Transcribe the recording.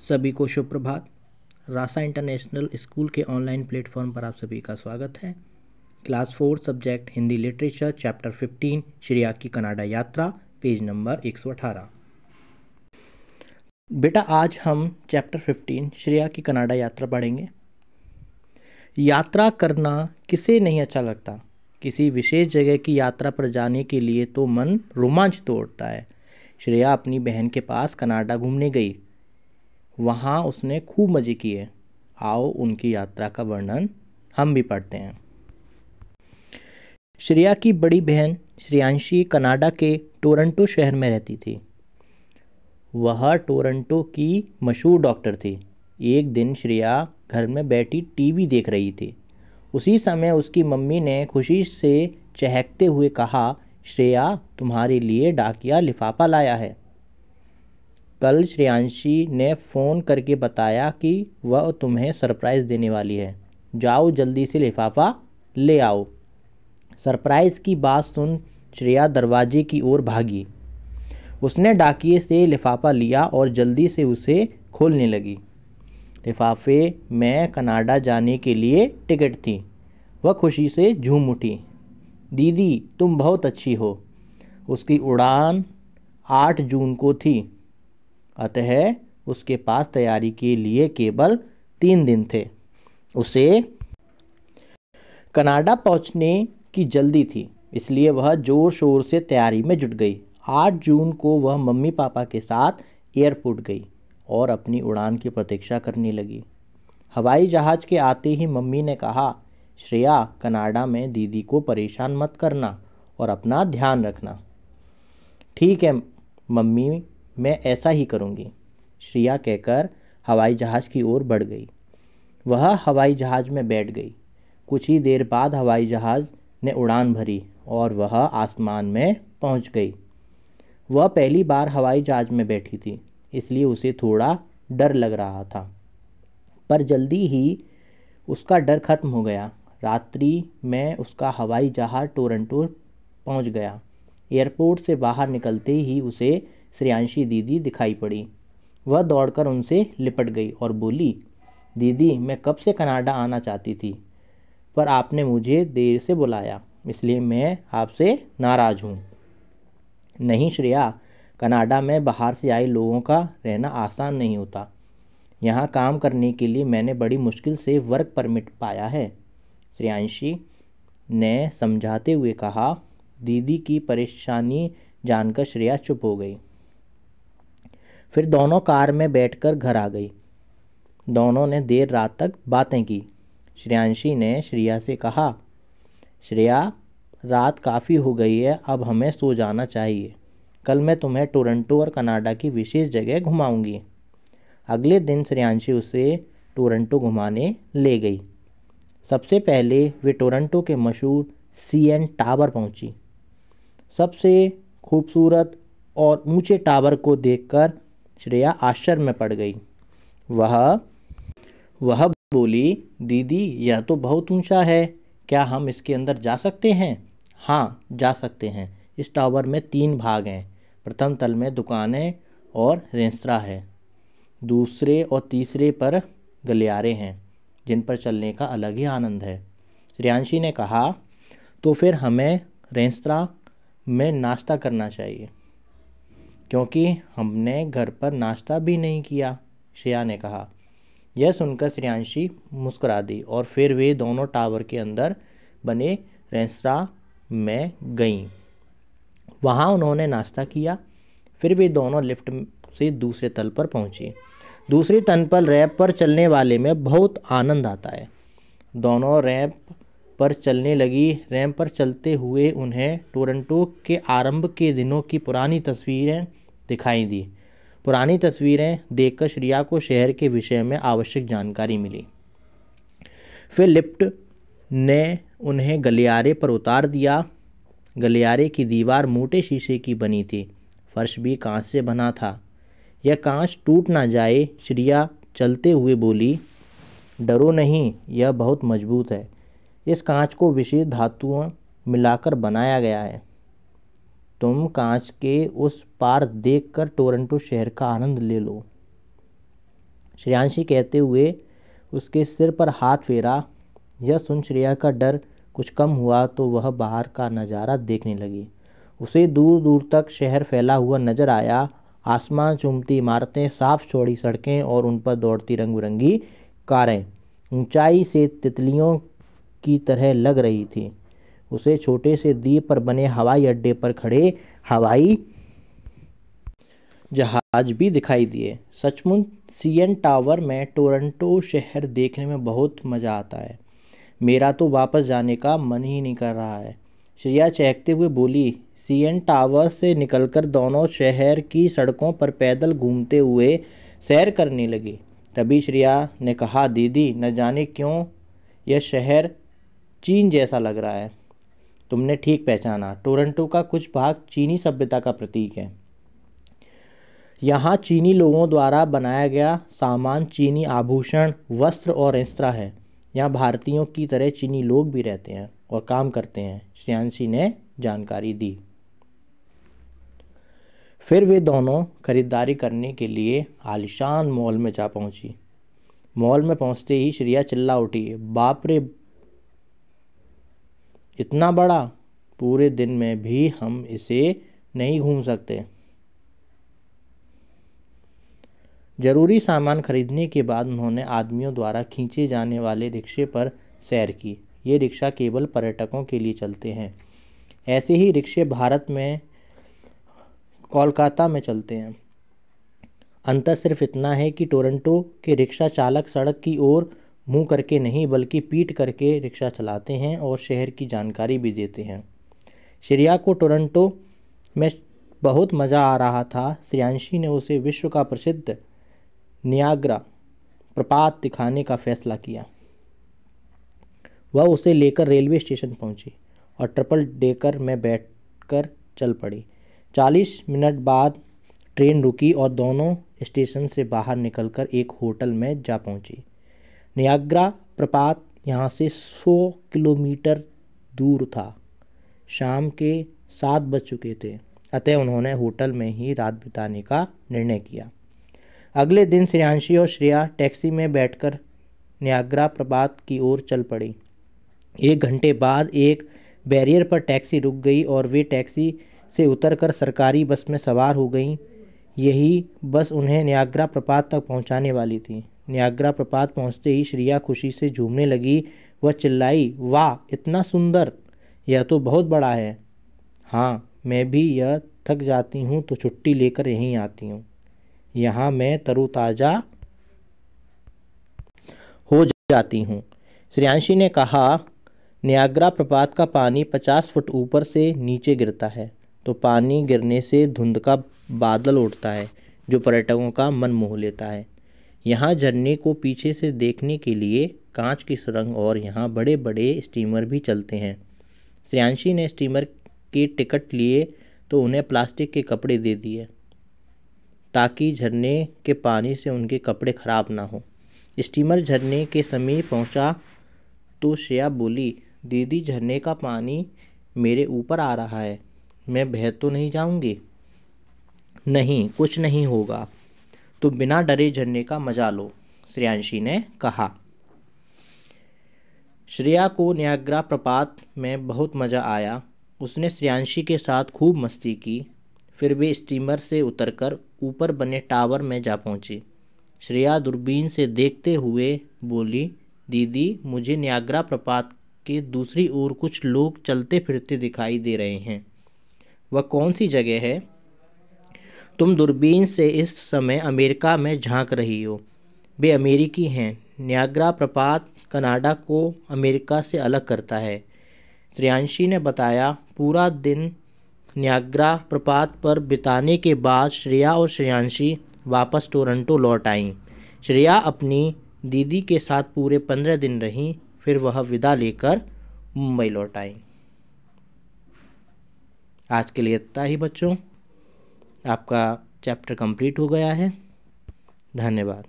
सभी को शुभ प्रभात रासा इंटरनेशनल स्कूल के ऑनलाइन प्लेटफॉर्म पर आप सभी का स्वागत है। Class four, subject, Hindi literature, chapter fifteen Shreya की कनाडा यात्रा, पेज नंबर एक सौ अठारह। बेटा, आज हम चैप्टर फिफ्टीन श्रेया की कनाडा यात्रा पढ़ेंगे। यात्रा करना किसे नहीं अच्छा लगता? किसी विशेष जगह की यात्रा पर जाने के लिए तो मन रोमांच तोड़ता है। श्रेया अपनी बहन के पास कनाडा घूमने गई। वहाँ उसने खूब मज़े किए। आओ उनकी यात्रा का वर्णन हम भी पढ़ते हैं। श्रेया की बड़ी बहन श्रेयांशी कनाडा के टोरंटो शहर में रहती थी। वह टोरंटो की मशहूर डॉक्टर थी। एक दिन श्रेया घर में बैठी टीवी देख रही थी। उसी समय उसकी मम्मी ने खुशी से चहकते हुए कहा, श्रेया, तुम्हारे लिए डाकिया लिफाफा लाया है। कल श्रेयांशी ने फ़ोन करके बताया कि वह तुम्हें सरप्राइज़ देने वाली है। जाओ जल्दी से लिफाफा ले आओ। सरप्राइज़ की बात सुन श्रेया दरवाजे की ओर भागी। उसने डाकिए से लिफाफा लिया और जल्दी से उसे खोलने लगी। लिफाफे में कनाडा जाने के लिए टिकट थी। वह खुशी से झूम उठी। दीदी, तुम बहुत अच्छी हो। उसकी उड़ान आठ जून को थी। अतः उसके पास तैयारी के लिए केवल तीन दिन थे। उसे कनाडा पहुँचने की जल्दी थी, इसलिए वह ज़ोर शोर से तैयारी में जुट गई। आठ जून को वह मम्मी पापा के साथ एयरपोर्ट गई और अपनी उड़ान की प्रतीक्षा करने लगी। हवाई जहाज़ के आते ही मम्मी ने कहा, श्रेया, कनाडा में दीदी को परेशान मत करना और अपना ध्यान रखना। ठीक है, मम्मी मैं ऐसा ही करूँगी, श्रिया कहकर हवाई जहाज़ की ओर बढ़ गई। वह हवाई जहाज़ में बैठ गई। कुछ ही देर बाद हवाई जहाज़ ने उड़ान भरी और वह आसमान में पहुँच गई। वह पहली बार हवाई जहाज़ में बैठी थी, इसलिए उसे थोड़ा डर लग रहा था। पर जल्दी ही उसका डर खत्म हो गया। रात्रि में उसका हवाई जहाज़ टोरंटो पहुँच गया। एयरपोर्ट से बाहर निकलते ही उसे श्रेयांशी दीदी दिखाई पड़ी। वह दौड़कर उनसे लिपट गई और बोली, दीदी, मैं कब से कनाडा आना चाहती थी, पर आपने मुझे देर से बुलाया, इसलिए मैं आपसे नाराज़ हूँ। नहीं श्रेया, कनाडा में बाहर से आए लोगों का रहना आसान नहीं होता। यहाँ काम करने के लिए मैंने बड़ी मुश्किल से वर्क परमिट पाया है। श्रेयांशी ने समझाते हुए कहा, दीदी की परेशानी जानकर श्रेया चुप हो गई। फिर दोनों कार में बैठकर घर आ गई। दोनों ने देर रात तक बातें की। श्रेयांशी ने श्रेया से कहा, श्रेया, रात काफ़ी हो गई है, अब हमें सो जाना चाहिए। कल मैं तुम्हें टोरंटो और कनाडा की विशेष जगह घुमाऊँगी। अगले दिन श्रेयांशी उसे टोरंटो घुमाने ले गई। सबसे पहले वे टोरंटो के मशहूर सी एन टावर पहुँची। सबसे खूबसूरत और ऊँचे टावर को देखकर श्रेया आश्चर्य में पड़ गई। वह वह बोली, दीदी, यह तो बहुत ऊँचा है। क्या हम इसके अंदर जा सकते हैं? हाँ जा सकते हैं। इस टावर में तीन भाग हैं। प्रथम तल में दुकानें और रेस्तरा है। दूसरे और तीसरे पर गलियारे हैं, जिन पर चलने का अलग ही आनंद है। श्रेयांशी ने कहा तो फिर हमें रेस्तरा में नाश्ता करना चाहिए। क्योंकि हमने घर पर नाश्ता भी नहीं किया श्रेया ने कहा। यह सुनकर श्रेयांशी मुस्कुरा दी और फिर वे दोनों टावर के अंदर बने रेस्तरा में गईं। वहाँ उन्होंने नाश्ता किया, फिर वे दोनों लिफ्ट से दूसरे तल पर पहुँची। दूसरी तन पर रैप पर चलने वाले में बहुत आनंद आता है। दोनों रैंप पर चलने लगी, रैंप पर चलते हुए उन्हें टोरंटो के आरंभ के दिनों की पुरानी तस्वीरें दिखाई दी। पुरानी तस्वीरें देखकर श्रिया को शहर के विषय में आवश्यक जानकारी मिली। फिर लिफ्ट ने उन्हें गलियारे पर उतार दिया। गलियारे की दीवार मोटे शीशे की बनी थी। फर्श भी कांच से बना था। यह कांच टूट ना जाए, श्रिया चलते हुए बोली, डरो नहीं, यह बहुत मज़बूत है। इस कांच को विशेष धातुओं मिलाकर बनाया गया है। तुम कांच के उस पार देखकर टोरंटो शहर का आनंद ले लो। श्रेयांशी कहते हुए उसके सिर पर हाथ फेरा। यह सुन श्रेया का डर कुछ कम हुआ तो वह बाहर का नज़ारा देखने लगी। उसे दूर दूर तक शहर फैला हुआ नज़र आया। आसमान चूमती इमारतें, साफ़ चौड़ी सड़कें और उन पर दौड़ती रंग बिरंगी कारें। ऊंचाई से तितलियों की तरह लग रही थी। उसे छोटे से द्वीप पर बने हवाई अड्डे पर खड़े हवाई जहाज़ भी दिखाई दिए। सचमुच, सीएन टावर में टोरंटो शहर देखने में बहुत मज़ा आता है। मेरा तो वापस जाने का मन ही नहीं कर रहा है। श्रेया चहकते हुए बोली, सीएन टावर से निकलकर दोनों शहर की सड़कों पर पैदल घूमते हुए सैर करने लगी। तभी श्रेया ने कहा, दीदी, न जाने क्यों यह शहर चीन जैसा लग रहा है। तुमने ठीक पहचाना। टोरंटो का कुछ भाग चीनी सभ्यता का प्रतीक है। यहाँ चीनी लोगों द्वारा बनाया गया सामान चीनी आभूषण, वस्त्र और रेस्तरा है। यहाँ भारतीयों की तरह चीनी लोग भी रहते हैं और काम करते हैं, श्रेयांशी ने जानकारी दी। फिर वे दोनों खरीदारी करने के लिए आलिशान मॉल में जा पहुँची। मॉल में पहुँचते ही श्रिया चिल्ला उठी, बाप रे इतना बड़ा, पूरे दिन में भी हम इसे नहीं घूम सकते। ज़रूरी सामान खरीदने के बाद उन्होंने आदमियों द्वारा खींचे जाने वाले रिक्शे पर सैर की। ये रिक्शा केवल पर्यटकों के लिए चलते हैं। ऐसे ही रिक्शे भारत में, कोलकाता में चलते हैं। अंतर सिर्फ़ इतना है कि टोरंटो के रिक्शा चालक सड़क की ओर मुँह करके नहीं, बल्कि पीट करके रिक्शा चलाते हैं और शहर की जानकारी भी देते हैं। श्रेया को टोरंटो में बहुत मज़ा आ रहा था। श्रियांशी ने उसे विश्व का प्रसिद्ध नियाग्रा प्रपात दिखाने का फैसला किया। वह उसे लेकर रेलवे स्टेशन पहुँची और ट्रिपल डेकर में बैठकर चल पड़ी। चालीस मिनट बाद ट्रेन रुकी और दोनों स्टेशन से बाहर निकलकर एक होटल में जा पहुँची। नियाग्रा प्रपात यहाँ से सौ किलोमीटर दूर था। शाम के सात बज चुके थे, अतः उन्होंने होटल में ही रात बिताने का निर्णय किया। अगले दिन श्रेयांशी और श्रेया टैक्सी में बैठकर न्याग्रा प्रपात की ओर चल पड़ी। एक घंटे बाद एक बैरियर पर टैक्सी रुक गई और वे टैक्सी से उतरकर सरकारी बस में सवार हो गईं। यही बस उन्हें न्याग्रा प्रपात तक पहुँचाने वाली थी। न्याग्रा प्रपात पहुँचते ही श्रिया खुशी से झूमने लगी। वह चिल्लाई, वाह, इतना सुंदर! यह तो बहुत बड़ा है। हाँ मैं भी यह थक जाती हूँ तो छुट्टी लेकर यहीं आती हूँ। यहाँ मैं तरोताज़ा हो जाती हूँ। श्रेयांशी ने कहा, न्याग्रा प्रपात का पानी पचास फुट ऊपर से नीचे गिरता है तो पानी गिरने से धुंध का बादल उठता है, जो पर्यटकों का मन मोह लेता है। यहाँ झरने को पीछे से देखने के लिए कांच की सुरंग और यहाँ बड़े बड़े स्टीमर भी चलते हैं। श्रेयांशी ने स्टीमर के टिकट लिए तो उन्हें प्लास्टिक के कपड़े दे दिए, ताकि झरने के पानी से उनके कपड़े खराब ना हो। स्टीमर झरने के समीप पहुँचा तो श्रेया बोली, दीदी, झरने का पानी मेरे ऊपर आ रहा है, मैं बह तो नहीं जाऊँगी? नहीं, कुछ नहीं होगा। तो बिना डरे झरने का मज़ा लो, श्रेयांशी ने कहा। श्रेया को न्याग्रा प्रपात में बहुत मज़ा आया। उसने श्रेयांशी के साथ खूब मस्ती की। फिर वे स्टीमर से उतरकर ऊपर बने टावर में जा पहुँची। श्रेया दूरबीन से देखते हुए बोली, दीदी, मुझे न्याग्रा प्रपात के दूसरी ओर कुछ लोग चलते फिरते दिखाई दे रहे हैं। वह कौन सी जगह है? तुम दूरबीन से इस समय अमेरिका में झाँक रही हो। वे अमेरिकी हैं। न्याग्रा प्रपात कनाडा को अमेरिका से अलग करता है। श्रेयांशी ने बताया, पूरा दिन न्याग्रा प्रपात पर बिताने के बाद श्रेया और श्रेयांशी वापस टोरंटो लौट आईं। श्रेया अपनी दीदी के साथ पूरे पंद्रह दिन रहीं, फिर वह विदा लेकर मुंबई लौट आई। आज के लिए इतना ही बच्चों। आपका चैप्टर कंप्लीट हो गया है। धन्यवाद।